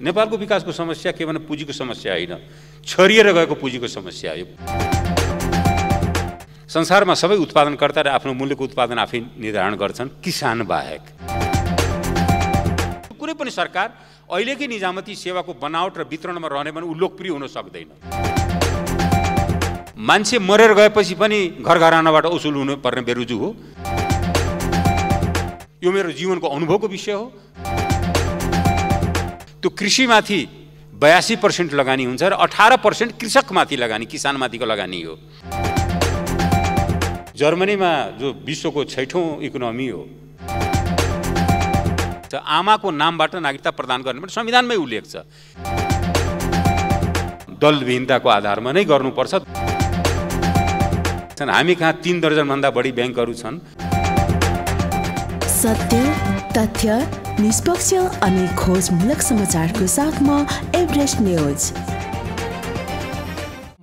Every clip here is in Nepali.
नेपालको विकासको समस्या के भने पुँजीको समस्या होइन। छरिएर गएको पुँजीको समस्या हो संसारमा सबै उत्पादनकर्ताले आफ्नो मूल्यको उत्पादन आफै निर्धारण गर्छन् किसान बाहेक। कुनै पनि सरकार अहिलेकै निजामती सेवाको बनावट र वितरणमा रहने भने ऊ लोकप्रिय हुन सक्दैन। मान्छे मरेर गएपछि पनि घर घरानाबाट उसुल हुनुपर्ने बेरुजु हो। यो मेरो जीवनको अनुभवको विषय हो। त्यो कृषिमाथि बयासी पर्सेन्ट लगानी हुन्छ र अठार पर्सेन्ट कृषकमाथि लगानी किसानमाथिको लगानी हो। जर्मनीमा जो विश्वको छैठौँ इकोनोमी हो आमाको नामबाट नागरिकता प्रदान गर्ने पनि संविधानमै उल्लेख छ। दलविहीनताको आधारमा नै गर्नुपर्छ। हामी कहाँ तिन दर्जनभन्दा बढी ब्याङ्कहरू छन्। सत्य तथ्य निष्पक्ष अनि खोजमूलक समाचारको साथमा एभरेस्ट न्युज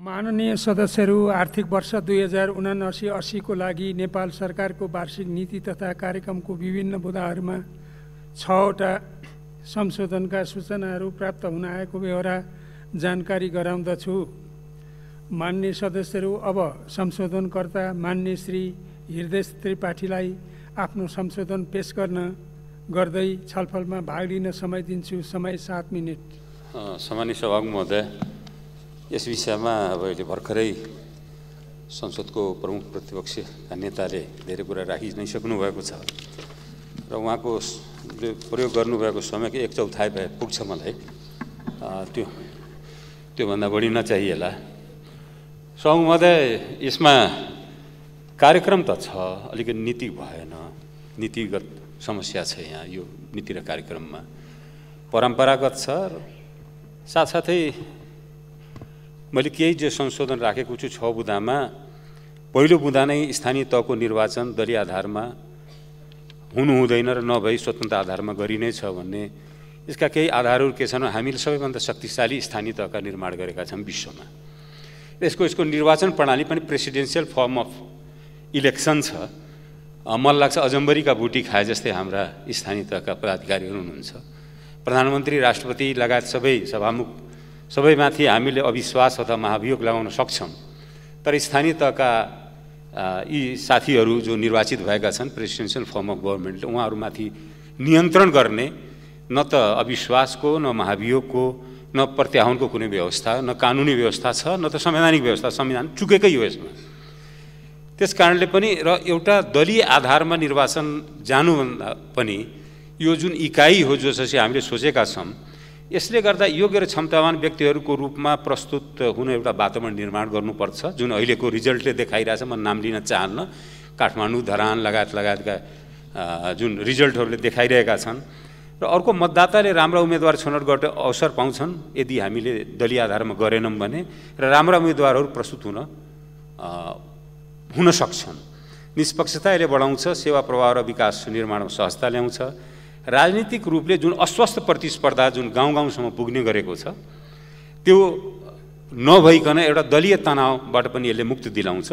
माननीय सदस्यहरू आर्थिक वर्ष दुई हजार उनासी अस्सीको लागि नेपाल सरकारको वार्षिक नीति तथा कार्यक्रमको विभिन्न बुदाहरूमा छवटा संशोधनका सूचनाहरू प्राप्त हुन आएको बेहोरा जानकारी गराउँदछु। मान्य सदस्यहरू अब संशोधनकर्ता मान्य श्री हृदय त्रिपाठीलाई आफ्नो संशोधन पेस गर्न गर्दै छलफलमा भाग लिन समय दिन्छु समय सात मिनट। सामान्य सभा महोदय यस विषयमा अब अहिले भर्खरै संसदको प्रमुख प्रतिपक्षका नेताले धेरै कुरा राखि नै सक्नु भएको छ। र उहाँको प्रयोग गर्नुभएको समयको एक चौथाइ भए पुग्छ मलाई। त्यो त्योभन्दा बढी नचाहिएला। महोदय यसमा कार्यक्रम त छ अलिकति नीति भएन। नीतिगत समस्या छ यहाँ यो नीति र कार्यक्रममा। परम्परागत छ साथसाथै मैले केही जो संशोधन राखेको छु छ बुँदामा पहिलो बुँदा नै स्थानीय तहको निर्वाचन दलीय आधारमा हुनु हुँदैन र नभई स्वतन्त्र आधारमा गरिनै छ भन्ने यसका केही आधारहरू के छन् हामीले सबैभन्दा शक्तिशाली स्थानीय तहका निर्माण गरेका छौँ विश्वमा। यसको यसको निर्वाचन प्रणाली पनि प्रेसिडेन्सियल फर्म अफ इलेक्सन छ। मलाई लाग्छ अजम्बरीका बुटी खाए जस्तै हाम्रा स्थानीय तहका पदाधिकारीहरू हुनुहुन्छ। प्रधानमन्त्री राष्ट्रपति लगायत सबै सभामुख सबैमाथि हामीले अविश्वास अथवा महाभियोग लगाउन सक्छौँ तर स्थानीय तहका यी साथीहरू जो निर्वाचित भएका छन् प्रेसिडेन्सियल फर्म अफ गभर्मेन्टले उहाँहरूमाथि नियन्त्रण गर्ने न त अविश्वासको न महाभियोगको न प्रत्याह्वानको कुनै व्यवस्था न कानुनी व्यवस्था छ न त संवैधानिक व्यवस्था संविधान चुकेकै हो यसमा। त्यस कारणले पनि र एउटा दलीय आधारमा निर्वाचन जानुभन्दा पनि यो जुन इकाइ हो जो चाहिँ हामीले सोचेका छौँ यसले गर्दा योग्य र क्षमतावान व्यक्तिहरूको रूपमा प्रस्तुत हुने एउटा वातावरण निर्माण गर्नुपर्छ जुन अहिलेको रिजल्टले देखाइरहेछ म नाम लिन चाहन्न। काठमाडौँ धरान लगायत लगायतका जुन रिजल्टहरूले देखाइरहेका छन्। र अर्को मतदाताले राम्रा उम्मेदवार छनौट गर्ने अवसर पाउँछन् यदि हामीले दलीय आधारमा गरेनौँ भने र राम्रा उम्मेदवारहरू प्रस्तुत हुन हुन सक्छन्। निष्पक्षता यसले बढाउँछ सेवा प्रवाह र विकास निर्माणमा सहजता ल्याउँछ। राजनीतिक रूपले जुन अस्वस्थ प्रतिस्पर्धा जुन गाउँ गाउँसम्म पुग्ने गरेको छ त्यो नभइकन एउटा दलीय तनावबाट पनि यसले मुक्ति दिलाउँछ।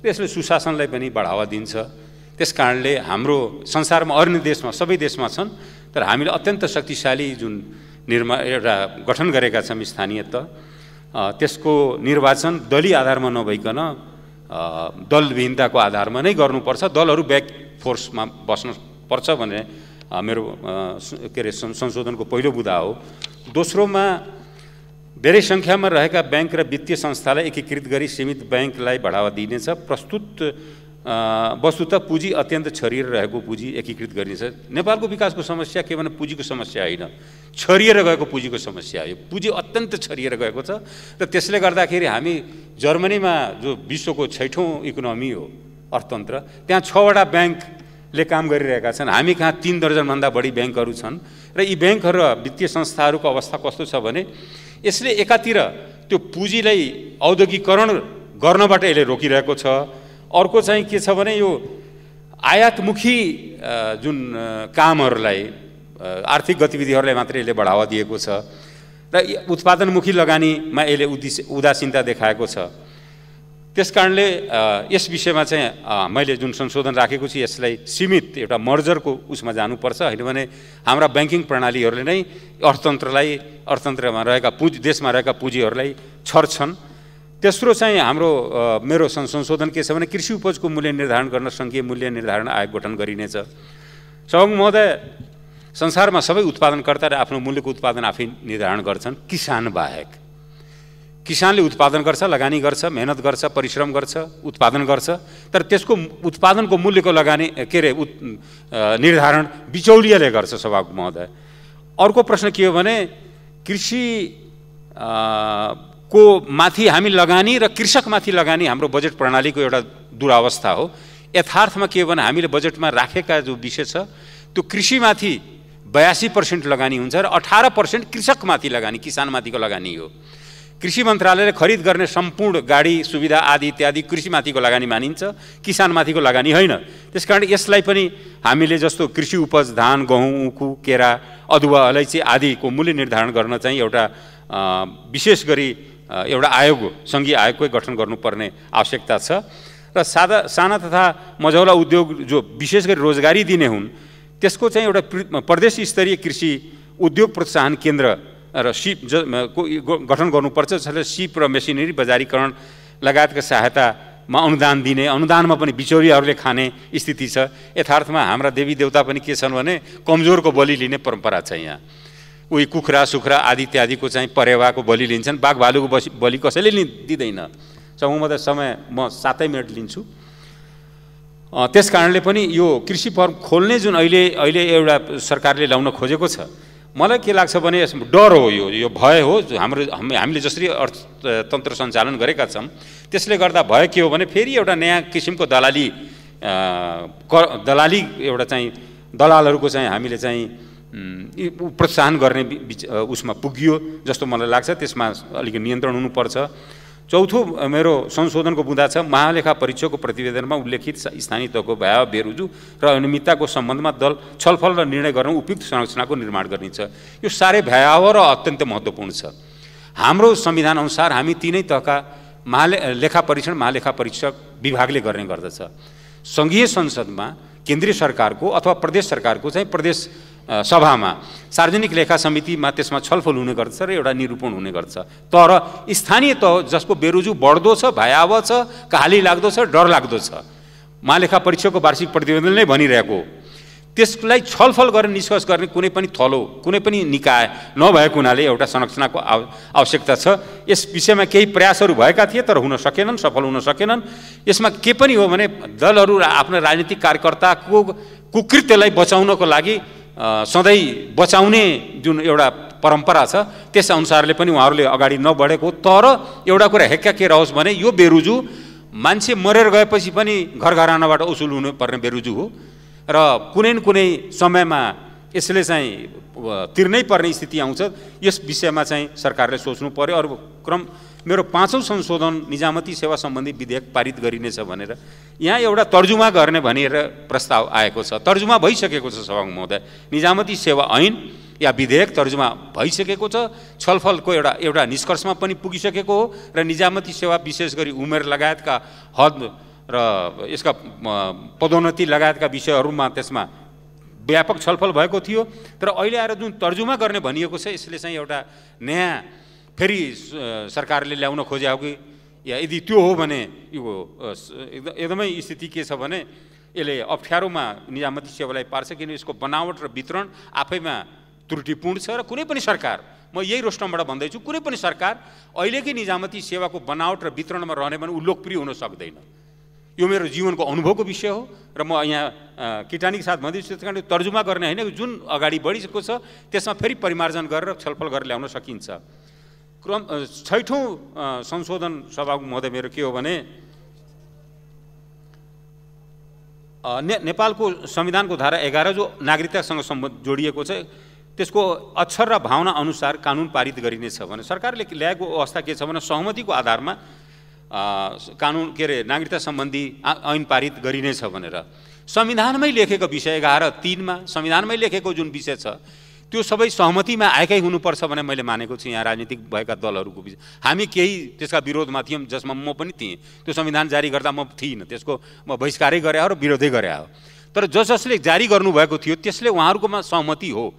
र यसले सुशासनलाई पनि बढावा दिन्छ। त्यस कारणले हाम्रो संसारमा अन्य देशमा सबै देशमा छन् तर हामीले अत्यन्त शक्तिशाली जुन निर्मा एउटा गठन गरेका छौँ स्थानीय त त्यसको निर्वाचन दलीय आधारमा नभइकन दलविहीनताको आधारमा नै गर्नुपर्छ। दलहरू ब्याक फोर्समा बस्नु पर्छ भने मेरो के अरे संशोधनको पहिलो बुदा हो। दोस्रोमा धेरै सङ्ख्यामा रहेका ब्याङ्क र वित्तीय संस्थालाई एकीकृत गरी सीमित ब्याङ्कलाई बढावा दिइनेछ। प्रस्तुत वस्तुत पुँजी अत्यन्त छरिएर रहेको पुँजी एकीकृत गरिनेछ। नेपालको विकासको समस्या के भने पुँजीको समस्या होइन। छरिएर गएको पुँजीको समस्या हो। पुँजी अत्यन्त छरिएर गएको छ र त्यसले गर्दाखेरि हामी जर्मनीमा जो विश्वको छैठौँ इकोनोमी हो अर्थतन्त्र त्यहाँ छवटा ब्याङ्कले काम गरिरहेका छन्। हामी कहाँ तिन दर्जनभन्दा बढी ब्याङ्कहरू छन् र यी ब्याङ्कहरू र वित्तीय संस्थाहरूको अवस्था कस्तो छ भने यसले एकातिर त्यो पुँजीलाई औद्योगिकरण गर्नबाट यसले रोकिरहेको छ। अर्को चाहिँ के छ भने यो आयातमुखी जुन कामहरूलाई आर्थिक गतिविधिहरूलाई मात्रै यसले बढावा दिएको छ र उत्पादनमुखी लगानीमा यसले उद्देश्य उदासीनता देखाएको छ। त्यस कारणले यस विषयमा चाहिँ मैले जुन संशोधन राखेको छु यसलाई सीमित एउटा मर्जरको उसमा जानुपर्छ। होइन भने हाम्रा ब्याङ्किङ प्रणालीहरूले नै अर्थतन्त्रलाई अर्थतन्त्रमा रहेका पुँजी देशमा रहेका पुँजीहरूलाई छर्छन्। तेस्रो चाहिँ हाम्रो मेरो संशोधन के छ भने कृषि उपजको मूल्य निर्धारण गर्न सङ्घीय मूल्य निर्धारण आयोग गठन गरिनेछ। सभामुख महोदय संसारमा सबै उत्पादनकर्ताले आफ्नो मूल्यको उत्पादन आफै निर्धारण गर्छन्। किसान बाहेक। किसानले उत्पादन गर्छ लगानी गर्छ मेहनत गर्छ परिश्रम गर्छ उत्पादन गर्छ। तर त्यसको उत्पादनको मूल्यको लगानी के अरे निर्धारण बिचौलियाले गर्छ सभामुख महोदय। अर्को प्रश्न के हो भने कृषि को माथि हामी लगानी र कृषकमाथि लगानी हाम्रो बजेट प्रणालीको एउटा दुरावस्था हो। यथार्थमा के हो भने हामीले बजेटमा राखेका जो विषय छ त्यो कृषिमाथि बयासी पर्सेन्ट लगानी हुन्छ र अठार पर्सेन्ट कृषकमाथि लगानी किसानमाथिको लगानी हो। कृषि मन्त्रालयले खरिद गर्ने सम्पूर्ण गाडी सुविधा आदि इत्यादि कृषिमाथिको लगानी मानिन्छ किसानमाथिको लगानी होइन। त्यस कारण यसलाई पनि हामीले जस्तो कृषि उपज धान गहुँ उखु केरा अदुवा अलैँची आदिको मूल्य निर्धारण गर्न चाहिँ एउटा विशेष गरी एउटा आयोग सङ्घीय आयोगकै गठन गर्नुपर्ने आवश्यकता छ। र सादा साना तथा मझौला उद्योग जो विशेष गरी रोजगारी दिने हुन् त्यसको चाहिँ एउटा प्रदेश स्तरीय कृषि उद्योग प्रोत्साहन केन्द्र र सिप ज गठन गर्नुपर्छ जसले सिप र मेसिनरी बजारीकरण लगायतका सहायतामा अनुदान दिने अनुदानमा पनि बिचौलियाहरूले खाने स्थिति छ। यथार्थमा हाम्रा देवी देवता पनि के छन् भने कमजोरको बलि लिने परम्परा छ यहाँ। उही कुखुरा सुखुरा आदि इत्यादिको चाहिँ परेवाको बलि लिन्छन्। बाघ भालुको बसी बलि कसैले लि दिँदैन। म त समय म सातै मिनट लिन्छु। त्यस कारणले पनि यो कृषि फर्म खोल्ने जुन अहिले अहिले एउटा सरकारले ल्याउन खोजेको छ मलाई के लाग्छ भने यस डर हो यो यो भय हो। हाम्रो हामीले जसरी अर्थतन्त्र सञ्चालन गरेका छौँ त्यसले गर्दा भय के हो भने फेरि एउटा नयाँ किसिमको दलाली दलाली एउटा चाहिँ दलालहरूको चाहिँ हामीले चाहिँ प्रोत्साहन गर्ने उसमा पुगियो जस्तो मलाई लाग्छ। त्यसमा अलिकति नियन्त्रण हुनुपर्छ। चौथो मेरो संशोधनको बुँदा छ महालेखा परीक्षाको प्रतिवेदनमा उल्लेखित स्थानीय तहको भया बेरुजु र अनियमितताको सम्बन्धमा दल छलफल र निर्णय गर्न उपयुक्त संरचनाको निर्माण गरिन्छ। यो साह्रै भयावह र अत्यन्त महत्त्वपूर्ण छ। हाम्रो संविधान अनुसार हामी तिनै तहका महाले लेखा परीक्षण महालेखा परीक्षक विभागले गर्ने गर्दछ। सङ्घीय संसदमा केन्द्रीय सरकारको अथवा प्रदेश सरकारको चाहिँ प्रदेश सभामा। सार्वजनिक लेखा समितिमा त्यसमा छलफल हुने गर्दछ र एउटा निरूपण हुने गर्छ तर स्थानीय तह जसको बेरोजु बढ्दो छ भयावह छ कहाली लाग्दो छ डर लाग्दो छ। महालेखा परीक्षाको वार्षिक प्रतिवेदन नै भनिरहेको त्यसलाई छलफल गरेर निष्कर्ष गर्ने कुनै पनि थलो कुनै पनि निकाय नभएको हुनाले एउटा संरचनाको आव आवश्यकता छ। यस विषयमा केही प्रयासहरू भएका थिए तर हुन सकेनन् सफल हुन सकेनन्। यसमा के पनि हो भने दलहरू आफ्नो राजनीतिक कार्यकर्ताको कुकृत्यलाई बचाउनको लागि सधैँ बचाउने जुन एउटा परम्परा छ त्यस अनुसारले पनि उहाँहरूले अगाडि नबढेको तर एउटा कुरा हेक्का के रहोस् भने यो बेरुजु मान्छे मरेर गएपछि पनि घर घरानाबाट उसुल हुनुपर्ने बेरुजु हो। र कुनै न कुनै समयमा यसले चाहिँ तिर्नै पर्ने स्थिति आउँछ। यस विषयमा चाहिँ सरकारले सोच्नु पर्यो। अरू क्रम मेरो पाँचौँ संशोधन निजामती सेवा सम्बन्धी विधेयक पारित गरिनेछ भनेर यहाँ एउटा तर्जुमा गर्ने भनेर प्रस्ताव आएको छ। तर्जुमा भइसकेको छ सभा महोदय। निजामती सेवा ऐन या विधेयक तर्जुमा भइसकेको छ। छलफलको एउटा एउटा निष्कर्षमा पनि पुगिसकेको हो र निजामती सेवा विशेष गरी उमेर लगायतका हद र यसका पदोन्नति लगायतका विषयहरूमा त्यसमा व्यापक छलफल भएको थियो। तर अहिले आएर जुन तर्जुमा गर्ने भनिएको छ यसले चाहिँ एउटा नयाँ फेरि सरकारले ल्याउन खोजे हो कि या यदि त्यो हो भने यो एकदमै स्थिति के छ भने यसले अप्ठ्यारोमा निजामती सेवालाई पार्छ किन यसको बनावट र वितरण आफैमा त्रुटिपूर्ण छ र कुनै पनि सरकार म यही रोस्टमबाट भन्दैछु कुनै पनि सरकार अहिलेकै निजामती सेवाको बनावट र वितरणमा रहने भने ऊ लोकप्रिय हुन सक्दैन। यो मेरो जीवनको अनुभवको विषय हो र म यहाँ किटानीको साथ भन्दैछु त्यस कारण तर्जुमा गर्ने होइन जुन अगाडि बढिसकेको छ त्यसमा फेरि परिमार्जन गरेर छलफल गरेर ल्याउन सकिन्छ। क्रम छैठौँ संशोधन सभाको महोदय मेरो के हो भने ने नेपालको संविधानको धारा एघार जो नागरिकतासँग सम्बन्ध जोडिएको छ। त्यसको अक्षर र भावना अनुसार कानुन पारित गरिनेछ भने सरकारले ल्याएको अवस्था के छ भने सहमतिको आधारमा कानुन के अरे नागरिकता सम्बन्धी ऐन पारित गरिनेछ भनेर। संविधानमै लेखेको विषय एघार तिनमा संविधानमै लेखेको जुन विषय छ त्यो सबै सहमतिमा आएकै हुनुपर्छ भने मैले मानेको छु यहाँ राजनीतिक भएका दलहरूको बिच हामी केही त्यसका विरोधमा थियौँ जसमा म पनि थिएँ। त्यो संविधान जारी गर्दा म थिइनँ। त्यसको म बहिष्कारै गरे हो र विरोधै गरे हो। तर जस जसले जारी गर्नुभएको थियो त्यसले उहाँहरूकोमा सहमति हो।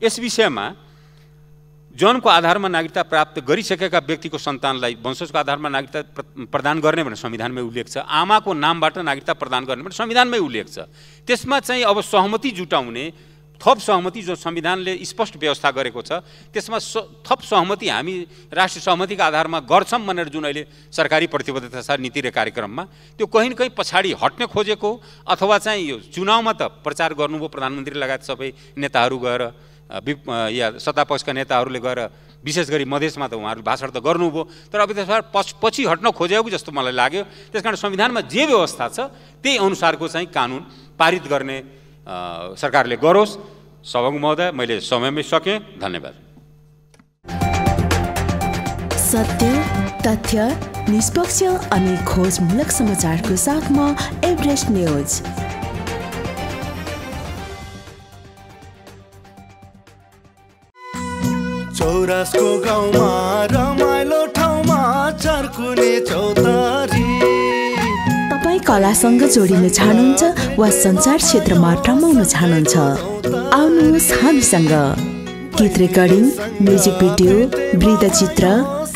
यस विषयमा जनको आधारमा नागरिकता प्राप्त गरिसकेका व्यक्तिको सन्तानलाई वंशजको आधारमा नागरिकता प्रदान गर्ने भनेर संविधानमै उल्लेख छ। आमाको नामबाट नागरिकता प्रदान गर्ने भने संविधानमै उल्लेख छ। त्यसमा चाहिँ अब सहमति जुटाउने थप सहमति जो संविधानले स्पष्ट व्यवस्था गरेको छ त्यसमा स थप सहमति हामी राष्ट्रिय सहमतिका आधारमा गर्छौँ भनेर जुन अहिले सरकारी प्रतिबद्धता छ नीति र कार्यक्रममा त्यो कहीँ न कहीँ पछाडि हट्न खोजेको अथवा चाहिँ यो चुनावमा त प्रचार गर्नुभयो प्रधानमन्त्री लगायत सबै नेताहरू गएर या सत्तापक्षका नेताहरूले गएर विशेष गरी मधेसमा त उहाँहरू भाषण त गर्नुभयो तर अब त्यसमा पछि पछि हट्न खोजेको जस्तो मलाई लाग्यो। त्यस कारण संविधानमा जे व्यवस्था छ त्यही अनुसारको चाहिँ कानुन पारित गर्ने सरकारले गरोस् सभागु महोदय मैले समयमै सकेँ धन्यवाद। सत्य तथ्य निष्पक्ष अनि खोजमूलक समाचारको साथमा एभरेस्ट न्युज। चौरासको गाउँमा रमाइलो ठाउँमा चर्कुने तपाईँ कलासँग जोडिन चाहनुहुन्छ वा सञ्चार क्षेत्रमा रमाउन चाहनुहुन्छ आउनुहोस् हामीसँग। गीत रेकर्डिङ म्युजिक भिडियो वृद्धचित्र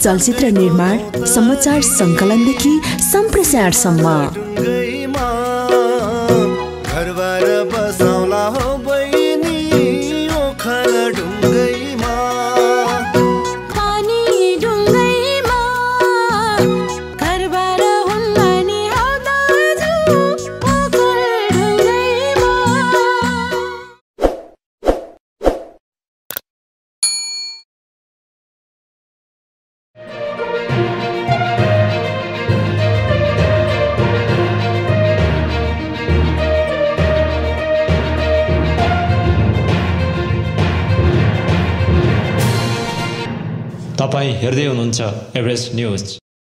चलचित्र निर्माण समाचार सङ्कलनदेखि सम्प्रेषणसम्म तपाईँ हेर्दै हुनुहुन्छ एभरेस्ट न्युज।